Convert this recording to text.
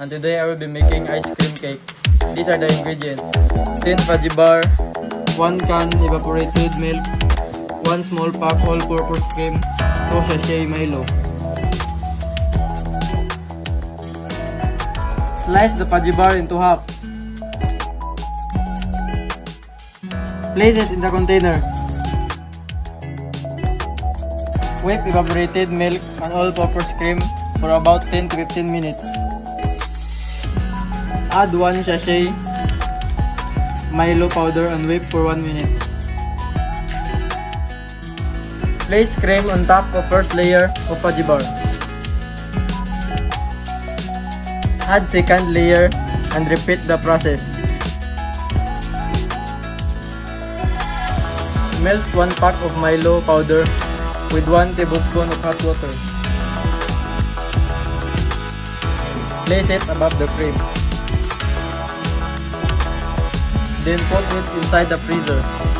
and today I will be making ice cream cake. These are the ingredients. 10 Fudgee Barr, 1 can evaporated milk, 1 small pack all-purpose cream, 2 sachet Milo. Slice the Fudgee Barr into half. Place it in the container. Whip evaporated milk and all-purpose cream for about 10 to 15 minutes. Add 1 sachet Milo powder and whip for 1 minute. Place cream on top of first layer of Fudgee Barr. Add second layer and repeat the process. Melt 1 pack of Milo powder with 1 tablespoon of hot water. Place it above the cream. Then put it inside the freezer.